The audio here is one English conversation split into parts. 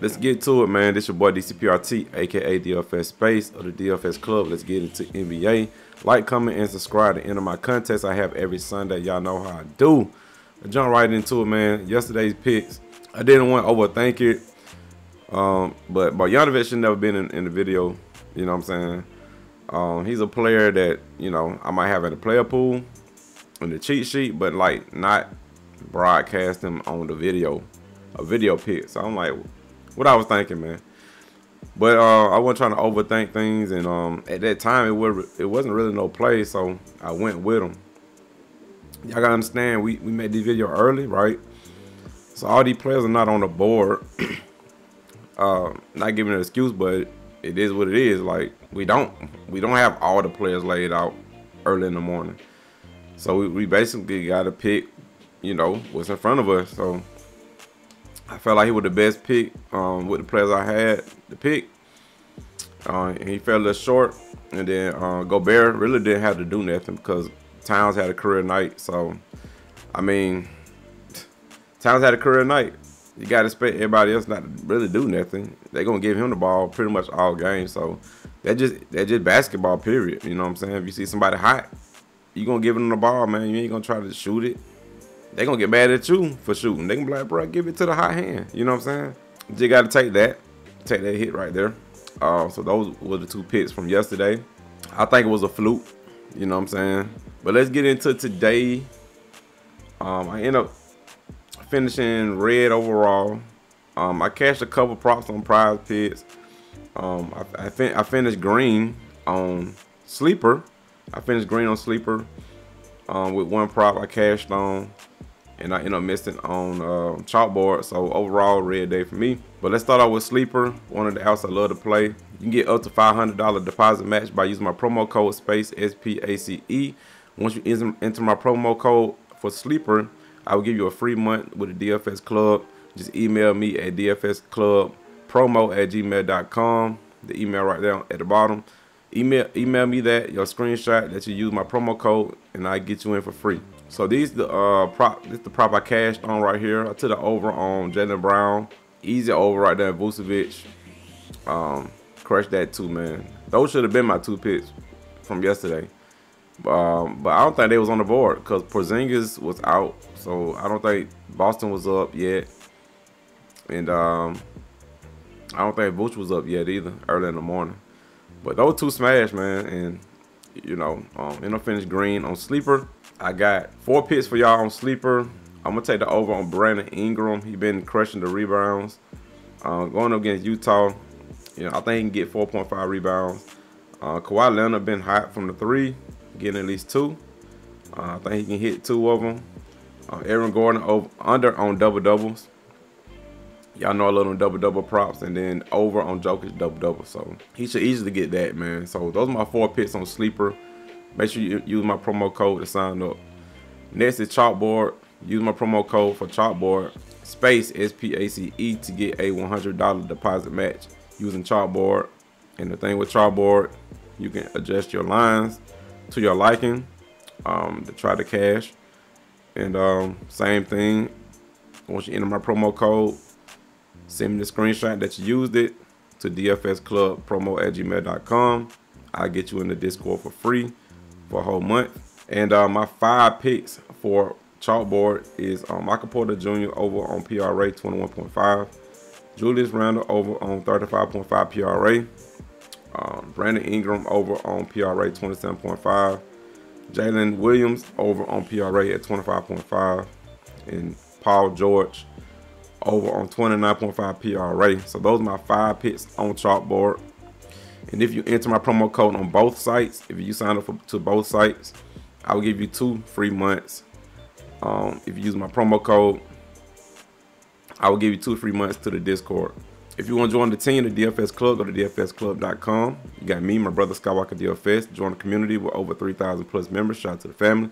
let's get to it, man. This your boy DCPRT, aka DFS Space or the DFS Club. Let's get into NBA. Like, comment, and subscribe to enter my contest I have every Sunday. Y'all know how I do. I jump right into it, man. Yesterday's picks. I didn't want to overthink it. Um, but Bogdanovic should never been in, in, the video. You know what I'm saying? Um, he's a player that, you know, I might have in the player pool in the cheat sheet, but like not broadcast him on the video, a video pick. So I'm like, what I was thinking, man. But uh, I wasn't trying to overthink things, and um, at that time it was it wasn't really no play, so I went with him. Y'all gotta understand, we we made this video early, right? So all these players are not on the board. uh, not giving an excuse, but it is what it is. Like we don't we don't have all the players laid out early in the morning. So we, we basically got to pick, you know, what's in front of us. So I felt like he was the best pick um, with the players I had to pick. Uh, he fell a little short, and then uh, Gobert really didn't have to do nothing because Towns had a career night. So, I mean, Towns had a career night. You got to expect everybody else not to really do nothing. They're gonna give him the ball pretty much all game. So that just that just basketball. Period. You know what I'm saying? If you see somebody hot, you gonna give them the ball, man. You ain't gonna try to shoot it. They gonna get mad at you for shooting. They gonna be like, bro, give it to the hot hand. You know what I'm saying? You gotta take that, take that hit right there. Uh, so those were the two picks from yesterday. I think it was a fluke. You know what I'm saying? But let's get into today. Um, I end up finishing red overall. Um, I cashed a couple props on prize picks. Um, I, I, fin I finished green on sleeper. I finished green on sleeper um, with one prop I cashed on and I end up missing on uh, chalkboard. So overall, red day for me. But let's start out with sleeper. One of the outs I love to play. You can get up to $500 deposit match by using my promo code SPACE S P A C E. Once you enter my promo code for sleeper, I will give you a free month with the DFS Club. Just email me at dfsclubpromo at gmail.com. The email right there at the bottom. Email email me that your screenshot that you use my promo code, and I get you in for free. So these the uh prop this the prop I cashed on right here. I took the over on Jaylen Brown. Easy over right there, Vucevic. Um, crushed that too, man. Those should have been my two picks from yesterday. Um, but I don't think they was on the board because Porzingis was out, so I don't think Boston was up yet, and um, I don't think Vooch was up yet either early in the morning. But those two smash, man, and you know, um, and I finished green on sleeper. I got four picks for y'all on sleeper. I'm gonna take the over on Brandon Ingram. He been crushing the rebounds. Uh, going up against Utah, you know, I think he can get 4.5 rebounds. Uh, Kawhi Leonard been hot from the three, getting at least two. Uh, I think he can hit two of them. Uh, Aaron Gordon over under on double doubles. Y'all know I love them double double props, and then over on Jokic double double. So he should easily get that, man. So those are my four picks on sleeper. Make sure you use my promo code to sign up. Next is Chalkboard. Use my promo code for Chalkboard, space S-P-A-C-E to get a $100 deposit match using Chalkboard. And the thing with Chalkboard, you can adjust your lines to your liking um, to try to cash. And um, same thing, once you enter my promo code, send me the screenshot that you used it to DFS Club promo at gmail.com. I'll get you in the Discord for free for a whole month. And uh, my five picks for chalkboard is um, Michael Porter Jr. over on PRA 21.5. Julius Randle over on 35.5 PRA. Um, Brandon Ingram over on PRA 27.5. Jalen Williams over on PRA at 25.5. And Paul George over on 29.5 PRA. So those are my five picks on chalkboard. And if you enter my promo code on both sites, if you sign up for, to both sites, I will give you two free months. Um, if you use my promo code, I will give you two free months to the Discord. If you want to join the team, the DFS Club, go to dfsclub.com. You got me, my brother Skywalker DFS. Join the community with over 3,000 plus members. Shout out to the family.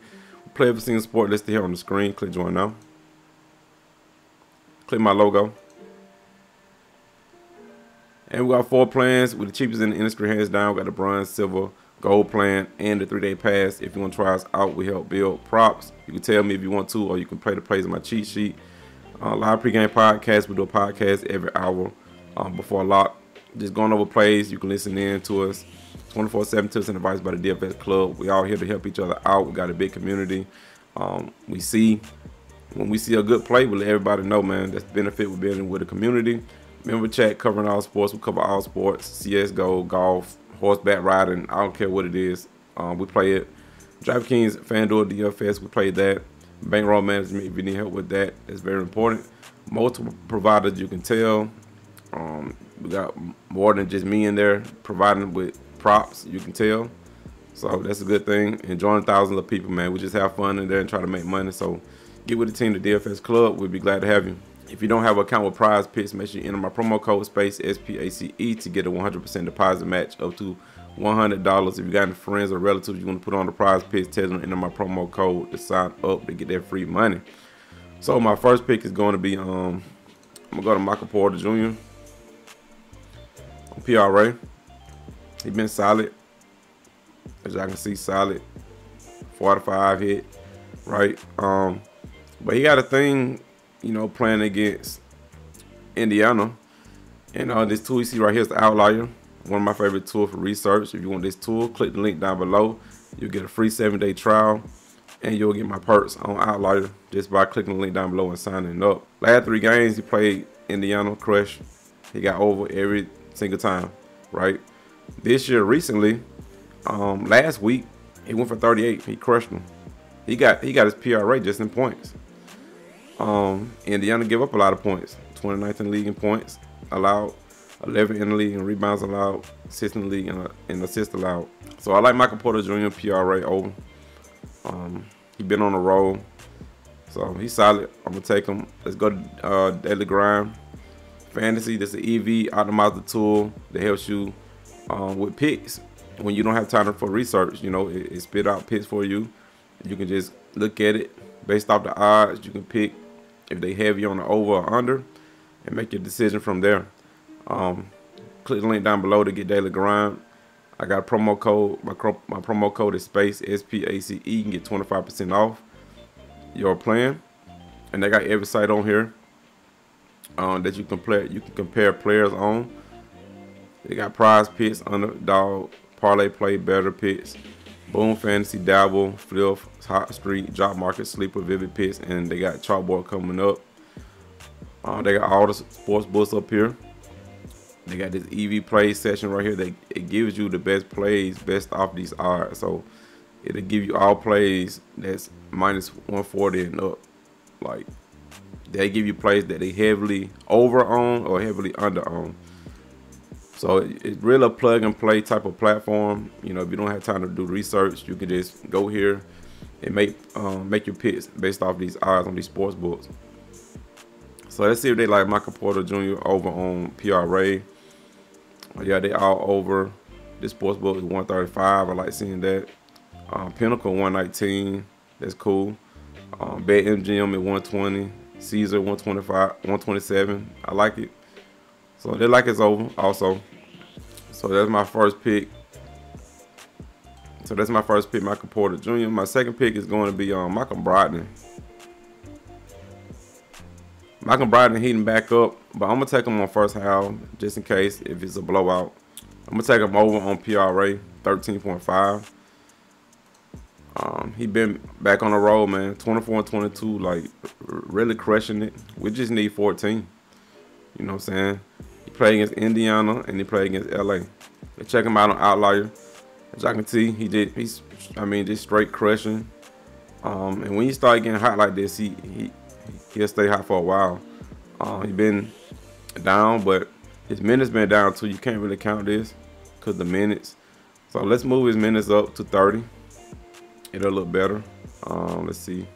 Play every single sport listed here on the screen. Click join now. Click my logo. And we got four plans with the cheapest in the industry, hands down. We got the bronze, silver, gold plan, and the three-day pass. If you want to try us out, we help build props. You can tell me if you want to, or you can play the plays on my cheat sheet. Uh, live pregame podcast. We do a podcast every hour um, before lock. Just going over plays. You can listen in to us. 24-7 tips and advice by the DFS Club. We all here to help each other out. We got a big community. Um, we see when we see a good play, we let everybody know, man. That's the benefit with being with the community. Member chat covering all sports. We cover all sports: CS:GO, golf, horseback riding. I don't care what it is. Um, we play it. DraftKings, FanDuel, DFS. We play that. Bankroll management. If you need help with that, it's very important. Multiple providers, you can tell. Um, we got more than just me in there providing with props. You can tell. So that's a good thing. Enjoying thousands of people, man. We just have fun in there and try to make money. So get with the team, the DFS Club. We'd be glad to have you. If you don't have an account with Prize Picks, make sure you enter my promo code SPACE S-P-A-C-E to get a 100% deposit match up to $100. If you got any friends or relatives you want to put on the Prize Picks, tell them to enter my promo code to sign up to get that free money. So my first pick is going to be um I'm gonna go to Michael Porter Jr. on PRA. He been solid. As y'all can see, solid. 45 hit, right? Um, but he got a thing you know, playing against Indiana. And uh, this tool you see right here is the Outlier, one of my favorite tools for research. If you want this tool, click the link down below. You'll get a free seven-day trial, and you'll get my perks on Outlier just by clicking the link down below and signing up. Last three games, he played Indiana, Crush. He got over every single time, right? This year, recently, um, last week, he went for 38. He crushed them. He got he got his PRA just in points. Um, Indiana give up a lot of points. 29th in the league in points allowed, 11 in the league in rebounds allowed, 6th in the league in, in assists allowed. So I like Michael Porter Jr. PRA over. Um, he been on the roll, so he's solid. I'm gonna take him. Let's go to uh, Daily Grind. Fantasy. This is an EV optimizer tool that helps you um, with picks when you don't have time for research. You know, it, it spit out picks for you. You can just look at it based off the odds. You can pick if they have you on the over or under and make your decision from there. Um, click the link down below to get daily grind. I got a promo code. My, my promo code is space S-P-A-C-E. You can get 25% off your plan. And they got every site on here um, that you can play. You can compare players on. They got prize picks, underdog, parlay play, Betr Picks, boom fantasy, dabble, Fliff, hot street, Jock MKT, sleeper, vivid picks, and they got chalkboard coming up. Uh, they got all the sports books up here. They got this EV play session right here that it gives you the best plays best off these odds. So it'll give you all plays that's minus 140 and up. Like they give you plays that they heavily over on or heavily under on. So it's really a plug and play type of platform. You know, if you don't have time to do research, you can just go here and make um, make your picks based off these odds on these sports books. So let's see if they like Michael Porter Jr. over on PRA. Yeah, they all over. This sports book is 135. I like seeing that. Um, Pinnacle 119. That's cool. Um, Bet MGM at 120. Caesar 125, 127. I like it. So they like it's over also. So that's my first pick. So that's my first pick, Michael Porter Jr. My second pick is going to be um, Michael Brogdon. Michael Brogdon heating back up, but I'm gonna take him on first half just in case if it's a blowout. I'm gonna take him over on PRA 13.5. Um, he been back on the road, man. 24 and 22, like really crushing it. We just need 14. You know what I'm saying? Played against Indiana and he played against LA. Check him out on Outlier. As I can see, he did. He's, I mean, just straight crushing. Um, and when you start getting hot like this, he he he'll stay hot for a while. Uh, he been down, but his minutes been down too. You can't really count this because the minutes. So let's move his minutes up to 30. It'll look better. Um, let's see.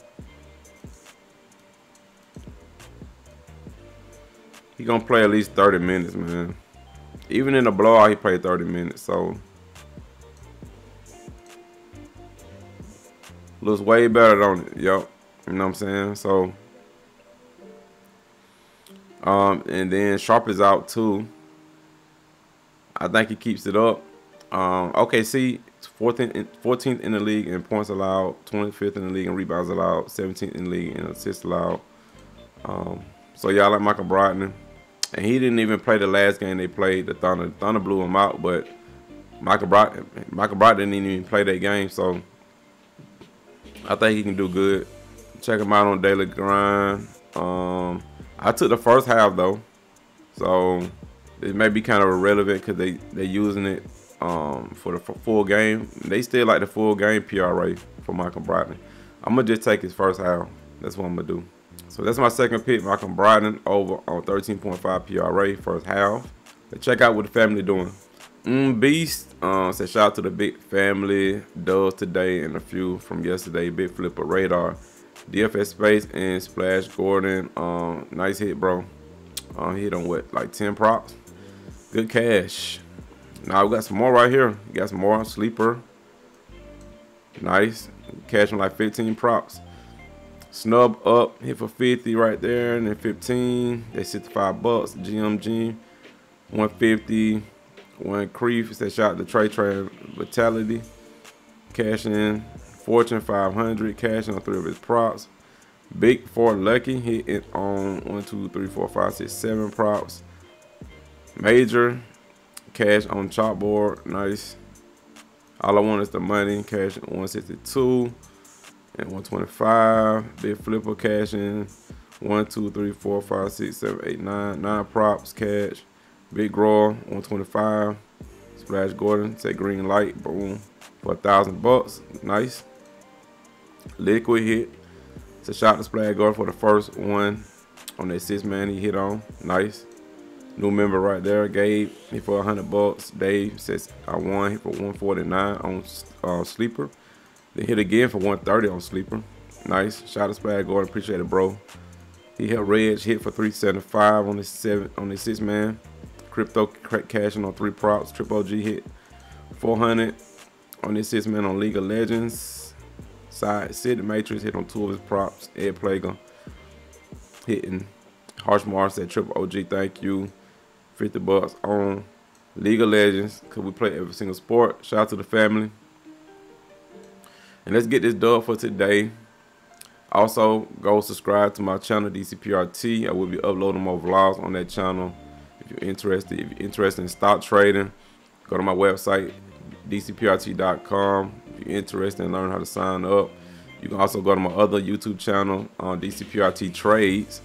He gonna play at least 30 minutes, man. Even in the blowout, he played 30 minutes. So looks way better on it. Yep. You know what I'm saying? So um and then Sharpe is out too. I think he keeps it up. Um OKC 14th 14th in the league in points allowed, 25th in the league in rebounds allowed, 17th in the league in assists allowed. Um so y'all like Michael Brogdon. And he didn't even play the last game they played. The Thunder, Thunder blew him out, but Michael Brock, Michael Brock didn't even play that game, so I think he can do good. Check him out on Daily Grind. Um, I took the first half though, so it may be kind of irrelevant because they they using it um, for the full game. They still like the full game PRA for Michael Brogdon. I'm gonna just take his first half. That's what I'm gonna do. So that's my second pick, Malcolm Brogdon over on 13.5 PRA first half. Let's check out what the family doing. Mm, Beast uh, said shout out to the big family. Does today and a few from yesterday. Big Flipper Radar. DFS Space and Splash Gordon. Um, nice hit, bro. Uh, hit on what, like 10 props? Good cash. Now we got some more right here. We got some more sleeper. Nice. Cashing like 15 props. Snub up, hit for 50 right there, and then 15. They 65 bucks. GMG 150. One Creef said shot the Trey Trey Vitality. Cashing Fortune 500. Cashing on three of his props. Big four Lucky hit it on one, two, three, four, five, six, seven props. Major cash on chalkboard, nice. All I want is the money, cash 162 and 125. Big flipper cash in one, two, three, four, five, six, seven, eight, nine, nine props cash. Big grower 125. Splash Gordon, say green light, boom, for a thousand bucks, nice. Liquid hit. It's a shot to Splash Gordon for the first one on that six man he hit on, nice. New member right there, Gabe. He for 100 bucks. Dave says I won. He for 149 on uh, sleeper. Then hit again for 130 on sleeper. Nice. Shout out to Gordon. Appreciate it, bro. He hit Reg hit for 375 on his seven on this six man. Crypto cashing on three props. Triple OG hit 400 on this six man on League of Legends. Side Sid Matrix hit on two of his props. Ed Plager hitting. Harsh Mars said Triple OG, thank you. 50 bucks on League of Legends because we play every single sport. Shout out to the family. And let's get this done for today. Also, go subscribe to my channel, DCPRT. I will be uploading more vlogs on that channel. If you're interested, if you're interested in stock trading, go to my website, dcprt.com. If you're interested in learning how to sign up, you can also go to my other YouTube channel on DCPRT Trades.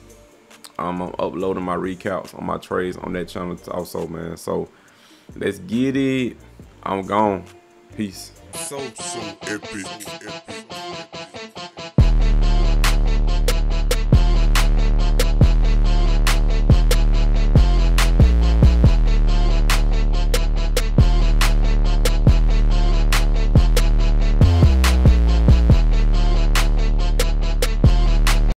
Um, I'm uploading my recaps on my trades on that channel also, man. So let's get it. I'm gone. Peace. So, so epic. epic.